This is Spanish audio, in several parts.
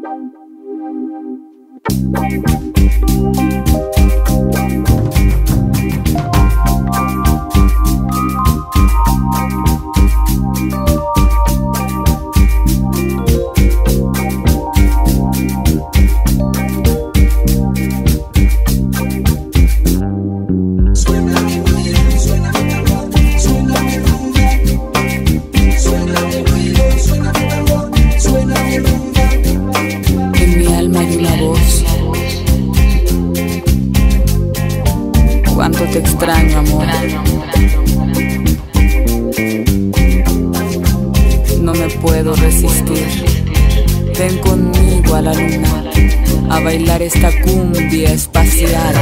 En mi a bailar esta cumbia espacial.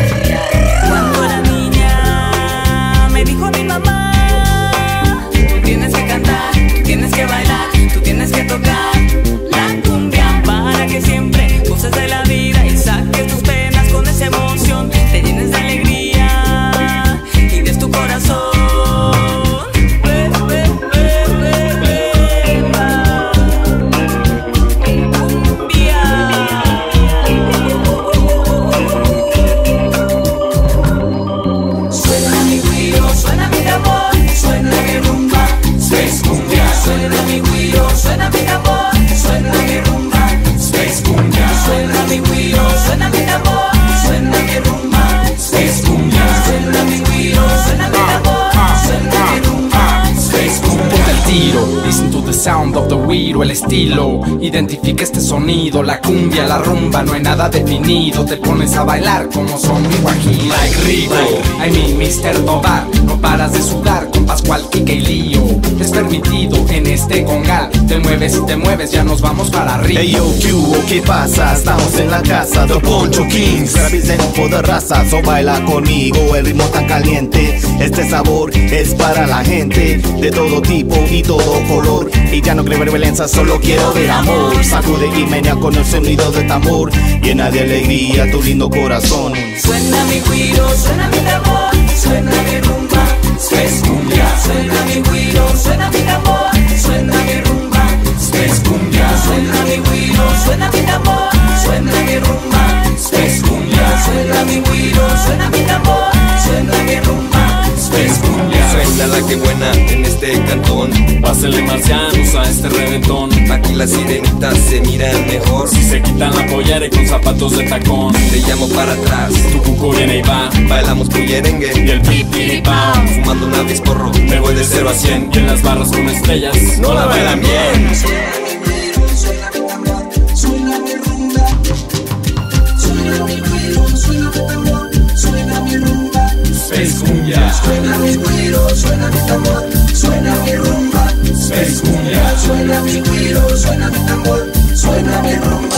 Sound of the güiro, el estilo. Identifica este sonido, la cumbia, la rumba, no hay nada definido. Te pones a bailar como zombie guajiro. Like Rico, I mean Mr. Tobar. No paras de sudar con Pascual, Kike y Lío. Es permitido este congal. Te mueves y te mueves, ya nos vamos para arriba. Hey yo, ¿qué hubo? ¿Qué pasa? Estamos en la casa de Poncho Kings Represent for the raza, so baila conmigo El ritmo tan caliente, este sabor es para la gente De todo tipo y todo color Y ya no creo ver violencia, solo quiero ver amor Sacude y menea con el sonido del tambor Llena de alegría tu lindo corazón Suena mi guiro, suena mi tambor, Cumbia. Suena la que buena en este cantón. Pásenle marcianos a este reventón. Aquí las sirenitas se miran mejor. Si se quitan la pollera y con zapatos de tacón. Te llamo para atrás. Tu cuco viene y va. Bailamos puyerengue. Y el pipiripao. Fumando una disporro. Me voy de 0 a 100. Y en las barras con estrellas. No la bailan bien. Suena mi rumba, suena mi guiro, suena mi tambor, suena mi rumba. Seis cumbia, suena mi guiro, suena mi tambor, suena mi rumba.